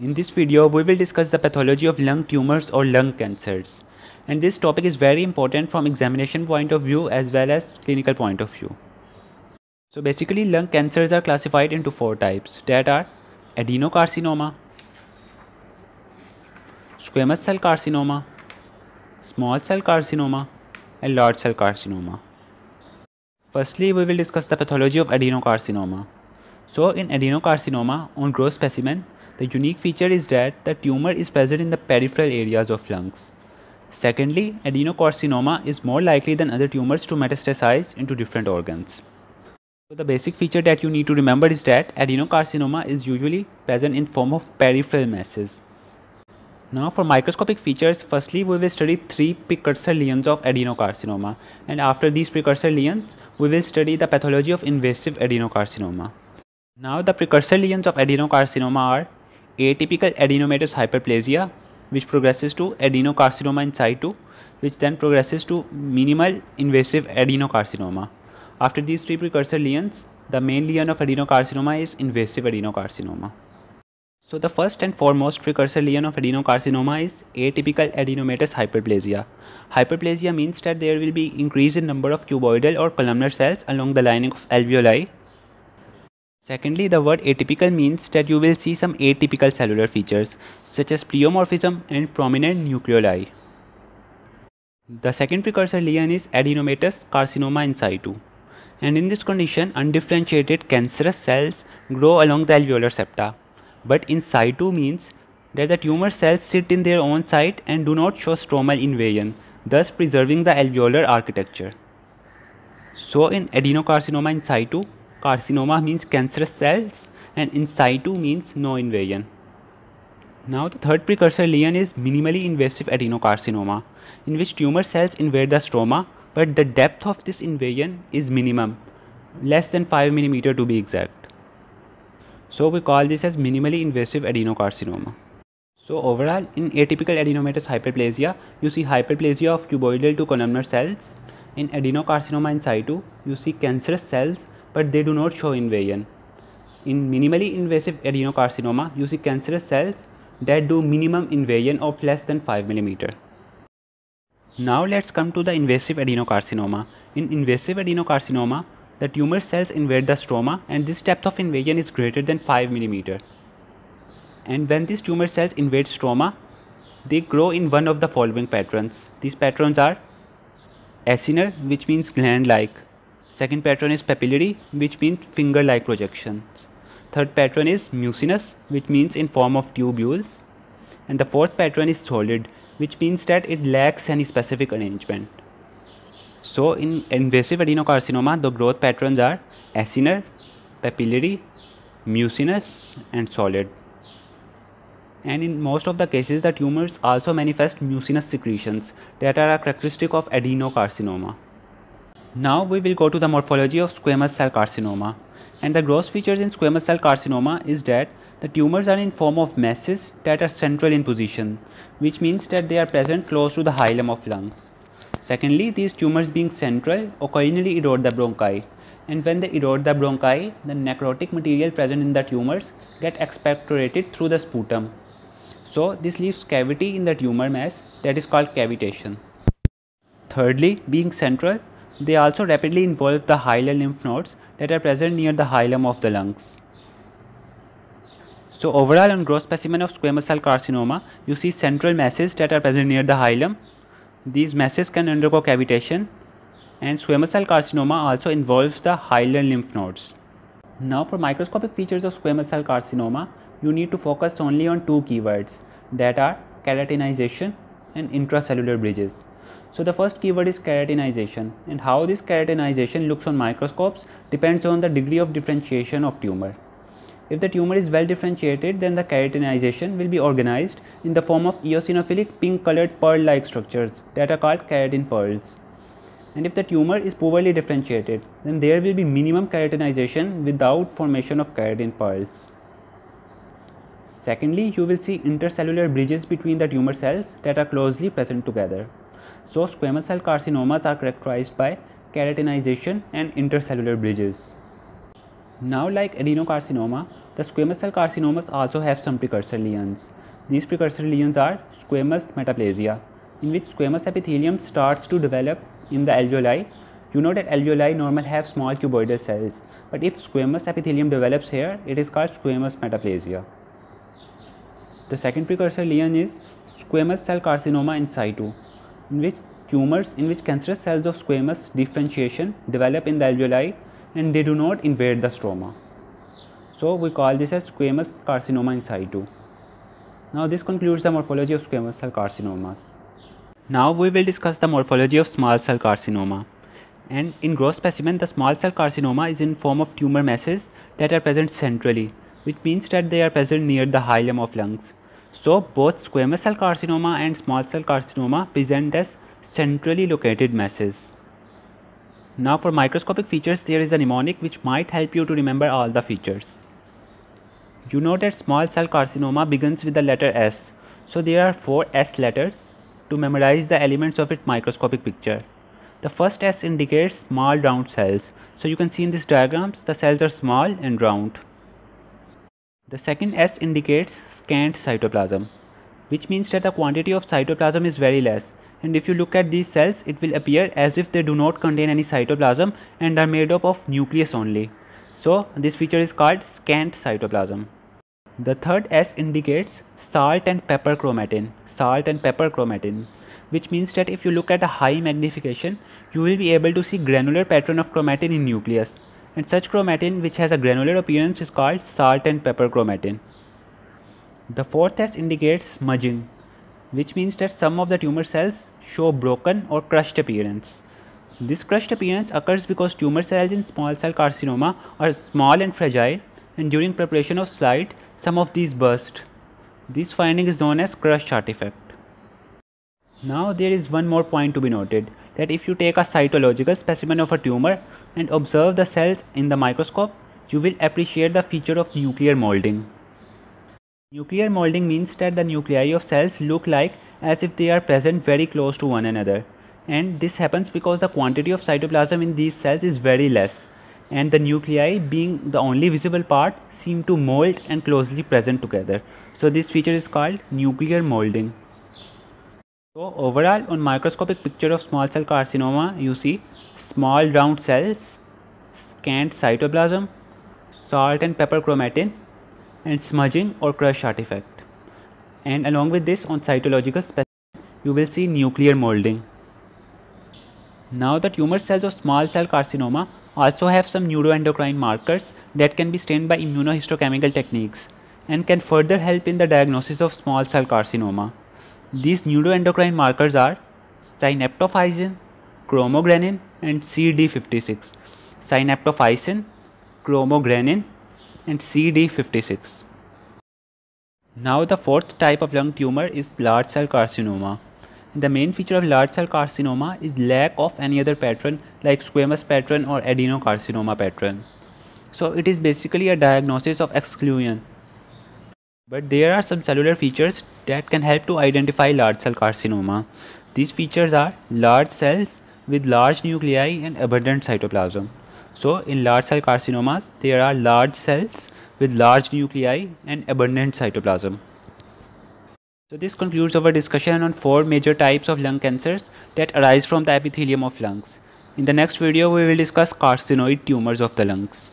In this video, we will discuss the pathology of lung tumors or lung cancers. And this topic is very important from examination point of view as well as clinical point of view. So basically lung cancers are classified into four types that are adenocarcinoma, squamous cell carcinoma, small cell carcinoma and large cell carcinoma. Firstly, we will discuss the pathology of adenocarcinoma. So in adenocarcinoma on gross specimen, the unique feature is that the tumor is present in the peripheral areas of lungs. Secondly, adenocarcinoma is more likely than other tumors to metastasize into different organs. So the basic feature that you need to remember is that adenocarcinoma is usually present in form of peripheral masses. Now for microscopic features, firstly we will study three precursor lesions of adenocarcinoma and after these precursor lesions, we will study the pathology of invasive adenocarcinoma. Now the precursor lesions of adenocarcinoma are atypical adenomatous hyperplasia which progresses to adenocarcinoma in situ which then progresses to minimal invasive adenocarcinoma. After these three precursor lesions, the main lesion of adenocarcinoma is invasive adenocarcinoma. So the first and foremost precursor lesion of adenocarcinoma is atypical adenomatous hyperplasia. Hyperplasia means that there will be increase in number of cuboidal or columnar cells along the lining of alveoli Secondly, the word atypical means that you will see some atypical cellular features such as pleomorphism and prominent nucleoli. The second precursor lesion is adenomatous carcinoma in situ. And in this condition, undifferentiated cancerous cells grow along the alveolar septa. But in situ means that the tumor cells sit in their own site and do not show stromal invasion, thus preserving the alveolar architecture. So in adenocarcinoma in situ, Carcinoma means cancerous cells and in situ means no invasion. Now the third precursor lesion is minimally invasive adenocarcinoma in which tumor cells invade the stroma but the depth of this invasion is minimum less than 5 mm to be exact. So we call this as minimally invasive adenocarcinoma. So overall in atypical adenomatous hyperplasia you see hyperplasia of cuboidal to columnar cells. In adenocarcinoma in situ you see cancerous cells but they do not show invasion. In minimally invasive adenocarcinoma, you see cancerous cells that do minimum invasion of less than 5 mm. Now let's come to the invasive adenocarcinoma. In invasive adenocarcinoma, the tumor cells invade the stroma and this depth of invasion is greater than 5 mm. And when these tumor cells invade stroma, they grow in one of the following patterns. These patterns are acinar which means gland-like, Second pattern is papillary which means finger-like projections. Third pattern is mucinous which means in form of tubules. And the fourth pattern is solid which means that it lacks any specific arrangement. So in invasive adenocarcinoma the growth patterns are acinar, papillary, mucinous and solid. And in most of the cases the tumors also manifest mucinous secretions that are a characteristic of adenocarcinoma. Now we will go to the morphology of squamous cell carcinoma. And the gross features in squamous cell carcinoma is that the tumors are in form of masses that are central in position, which means that they are present close to the hilum of lungs. Secondly, these tumors being central occasionally erode the bronchi and when they erode the bronchi, the necrotic material present in the tumors get expectorated through the sputum. So this leaves cavity in the tumor mass that is called cavitation. Thirdly, being central, they also rapidly involve the hilar lymph nodes that are present near the hilum of the lungs. So overall on gross specimen of squamous cell carcinoma, you see central masses that are present near the hilum. These masses can undergo cavitation and squamous cell carcinoma also involves the hilar lymph nodes. Now for microscopic features of squamous cell carcinoma, you need to focus only on two keywords that are keratinization and intercellular bridges. So the first keyword is keratinization and how this keratinization looks on microscopes depends on the degree of differentiation of tumor. If the tumor is well differentiated then the keratinization will be organized in the form of eosinophilic pink colored pearl like structures that are called keratin pearls. And if the tumor is poorly differentiated then there will be minimum keratinization without formation of keratin pearls. Secondly, you will see intercellular bridges between the tumor cells that are closely present together. So squamous cell carcinomas are characterized by keratinization and intercellular bridges. Now like adenocarcinoma, The squamous cell carcinomas also have some precursor lesions. These precursor lesions are squamous metaplasia, in which squamous epithelium starts to develop in the alveoli. You know that alveoli normally have small cuboidal cells, but if squamous epithelium develops here, it is called squamous metaplasia. The second precursor lesion is squamous cell carcinoma in situ, in which tumors in which cancerous cells of squamous differentiation develop in the alveoli and they do not invade the stroma. So we call this as squamous carcinoma in situ. Now this concludes the morphology of squamous cell carcinomas. Now we will discuss the morphology of small cell carcinoma. And in gross specimen, the small cell carcinoma is in form of tumor masses that are present centrally, which means that they are present near the hilum of lungs. So both squamous cell carcinoma and small cell carcinoma present as centrally located masses. Now for microscopic features, there is a mnemonic which might help you to remember all the features. You know that small cell carcinoma begins with the letter S. So there are four S letters to memorize the elements of its microscopic picture. The first S indicates small round cells. So you can see in these diagrams the cells are small and round. The second S indicates scant cytoplasm which means that the quantity of cytoplasm is very less and if you look at these cells it will appear as if they do not contain any cytoplasm and are made up of nucleus only. So this feature is called scant cytoplasm. The third S indicates salt and pepper chromatin, salt and pepper chromatin, which means that if you look at a high magnification, you will be able to see granular pattern of chromatin in nucleus. And such chromatin which has a granular appearance is called salt and pepper chromatin. The fourth S indicates smudging, which means that some of the tumor cells show broken or crushed appearance. This crushed appearance occurs because tumor cells in small cell carcinoma are small and fragile and during preparation of slide some of these burst. This finding is known as crushed artifact. Now there is one more point to be noted that if you take a cytological specimen of a tumor and observe the cells in the microscope, you will appreciate the feature of nuclear molding. Nuclear molding means that the nuclei of cells look like as if they are present very close to one another and this happens because the quantity of cytoplasm in these cells is very less and the nuclei being the only visible part seem to mold and closely present together. So this feature is called nuclear molding. So overall on microscopic picture of small cell carcinoma you see small round cells, scant cytoplasm, salt and pepper chromatin and smudging or crush artifact. And along with this on cytological specimen you will see nuclear molding. Now the tumor cells of small cell carcinoma also have some neuroendocrine markers that can be stained by immunohistochemical techniques and can further help in the diagnosis of small cell carcinoma. These neuroendocrine markers are synaptophysin, chromogranin and CD56. Synaptophysin, chromogranin and CD56. Now the fourth type of lung tumor is large cell carcinoma. The main feature of large cell carcinoma is lack of any other pattern like squamous pattern or adenocarcinoma pattern. So it is basically a diagnosis of exclusion. But there are some cellular features that can help to identify large cell carcinoma. These features are large cells with large nuclei and abundant cytoplasm. So in large cell carcinomas, there are large cells with large nuclei and abundant cytoplasm. So this concludes our discussion on four major types of lung cancers that arise from the epithelium of lungs. In the next video, we will discuss carcinoid tumors of the lungs.